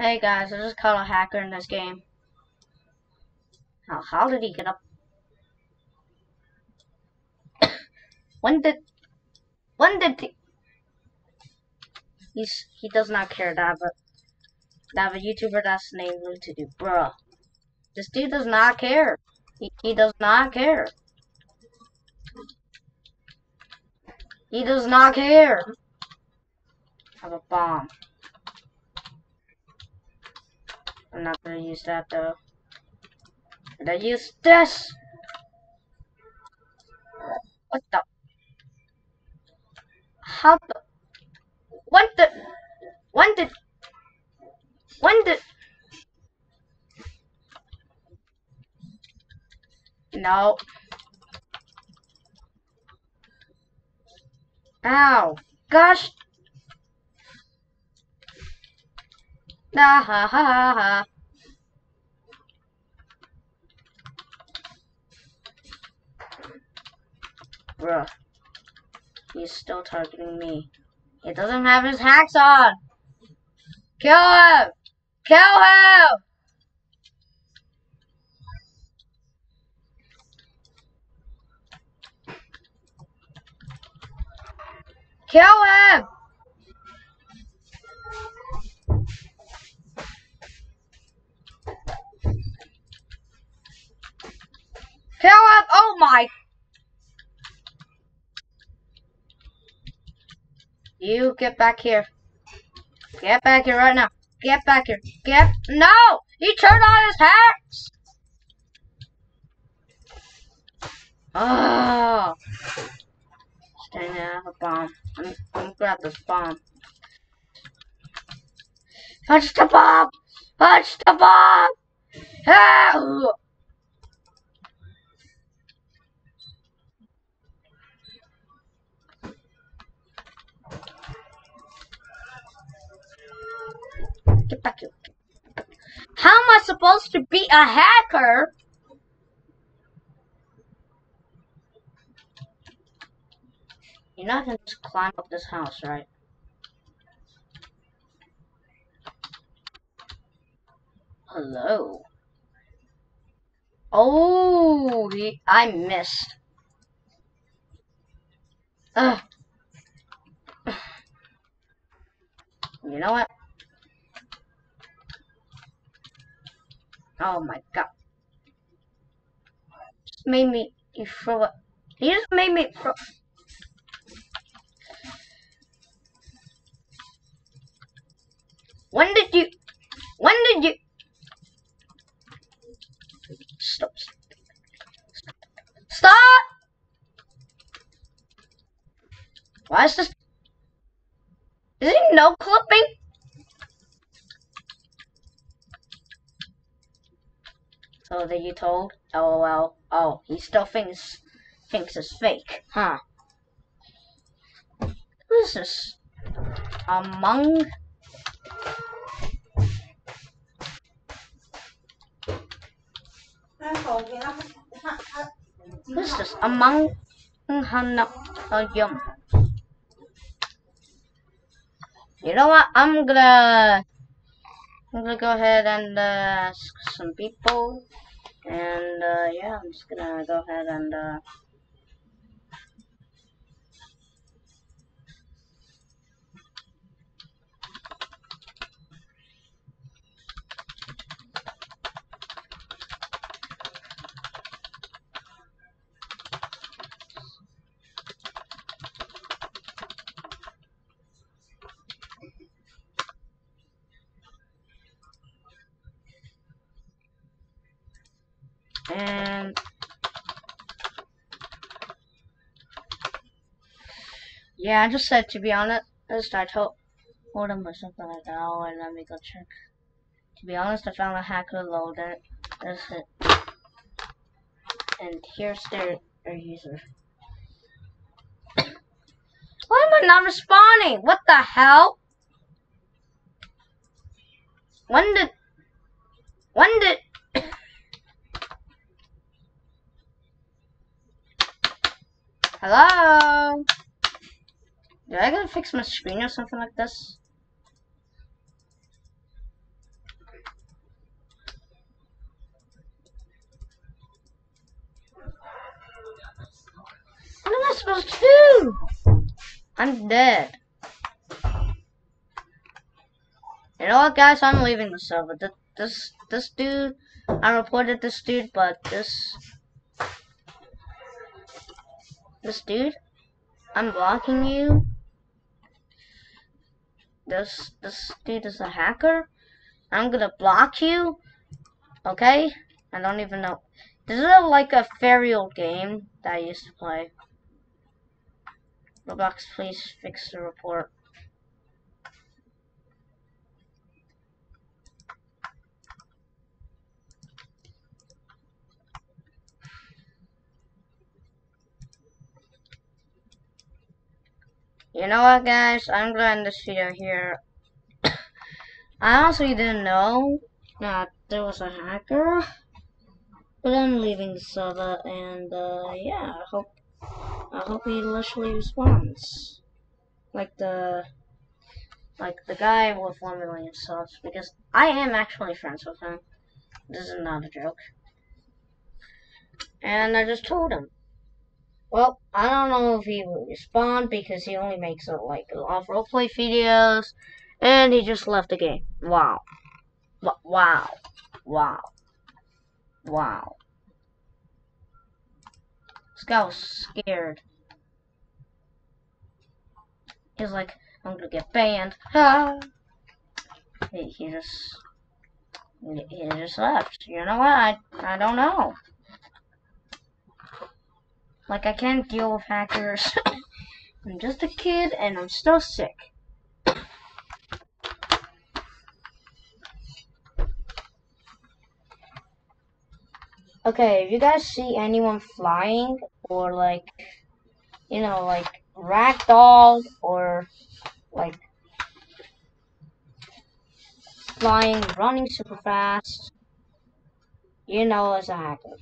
Hey guys, I just caught a hacker in this game. How how did he get up? when did when did he, he's he does not care that but that a YouTuber that's named Lutudu, bruh. This dude does not care. He he does not care. He does not care. Have a bomb. I'm not gonna use that though. But I use this. What the? How the? When the? When did? When did? No. Ow. Gosh. Ah ha ha ha ha. Bruh. He's still targeting me. He doesn't have his hacks on. Kill him! Kill him! Kill him! My! You get back here. Get back here right now. Get back here. Get no! He turned on his hacks. Oh. Staying there, a bomb. I'm, I'm gonna grab this bomb. Punch the bomb! Punch the bomb! Ah! Back here. How am I supposed to be a hacker? You're not gonna just climb up this house, right? Hello. Oh, he, I missed. Ugh. You know what? Oh my god. Just made me you throw it. He just made me throw. When did you? When did you? Stop. Stop! Why is this? Is he no clipping? So that you told? LOL. Oh, he still thinks thinks it's fake, huh? Who is this? Among Who's this? Among Hana Yum. You know what? I'm gonna I'm gonna go ahead and uh, ask some people, and uh, yeah, I'm just gonna go ahead and. Uh, and yeah, I just said to be honest, I told told him or something like that. Oh, and let me go check. To be honest, I found a hacker loader. That's it. And here's their, their user. Why am I not responding? What the hell? When did when did Hello? Do I gotta fix my screen or something like this? What am I supposed to do? I'm dead. You know what, guys? I'm leaving the server. This, this, this dude, I reported this dude, but this this dude, I'm blocking you. This, this dude is a hacker. I'm gonna block you. Okay? I don't even know. This is like a very old game that I used to play. Roblox, please fix the report. You know what, guys? I'm gonna end this video here. I honestly didn't know that there was a hacker, but I'm leaving the server, and uh, yeah, I hope I hope he literally responds, like the like the guy with one million subs, because I am actually friends with him. This is not a joke, and I just told him. Well, I don't know if he will respond because he only makes uh, like a lot of roleplay videos, and he just left the game. Wow, wow, wow, wow. This guy was scared. He's like, I'm gonna get banned. Ah. He, he just, he just left. You know what? I, I don't know. Like, I can't deal with hackers. I'm just a kid, and I'm still sick. Okay, if you guys see anyone flying, or like, you know, like, ragdoll, or like, flying, running super fast, you know it's a hacker.